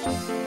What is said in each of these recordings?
します。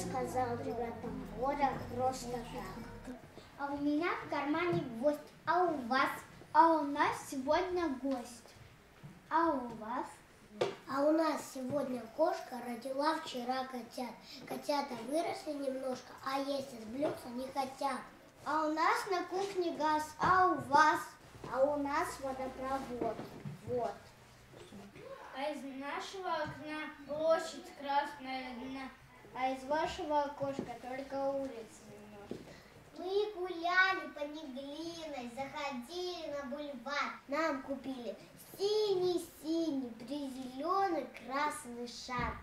Сказал ребятам, воля просто так. А у меня в кармане гвоздь, а у вас? А у нас сегодня гость. А у вас? А у нас сегодня кошка родила вчера котят. Котята выросли немножко, а есть из блюдца не хотят. А у нас на кухне газ, а у вас? А у нас водопровод. Вот. А из нашего окна площадь красная из вашего окошка только улица немножко. Мы гуляли по Неглиной, заходили на бульвар. Нам купили синий-синий, призеленый красный шар.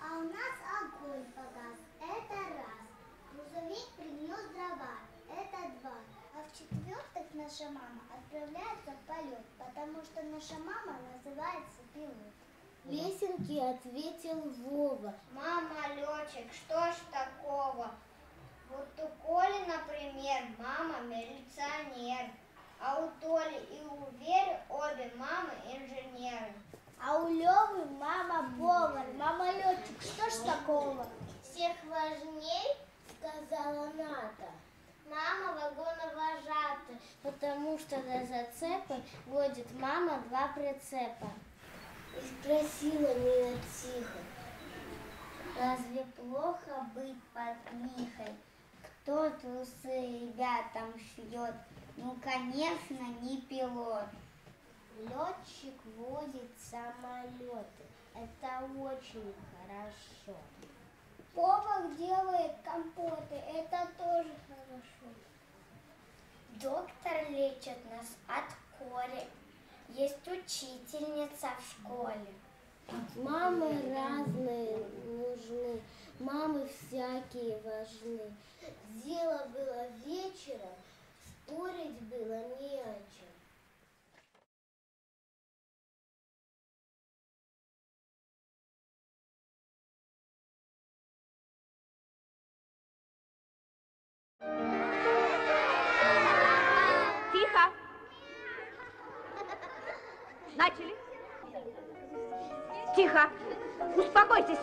А у нас огонь погас, это раз. Грузовик принес дрова, это два. А в-четвертых, наша мама отправляется в полет, потому что наша мама называется пилот. Лесенки ответил Вова. Мама, летчик, что ж такого? Вот у Коли, например, мама милиционер, а у Толи и у Веры обе мамы инженеры. А у Левы мама повар, мама летчик, что ж такого? Всех важней, сказала Ната. Мама вагоновожатая, Потому что до зацепа водит мама два прицепа. И спросила меня тихо. Разве плохо быть под лихой? Кто трусы ребятам шьет? Ну, конечно, не пилот. Летчик водит самолеты. Это очень хорошо. Повар делает компоты, это тоже хорошо. Доктор лечит нас от кори. Есть учительница в школе. Мамы разные нужны, мамы всякие важны. Дело было вечером, спорить было не о чем. Начали. Тихо. Успокойтесь.